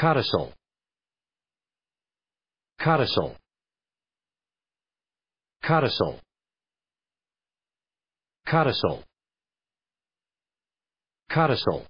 Codicil. Codicil. Codicil. Codicil. Codicil.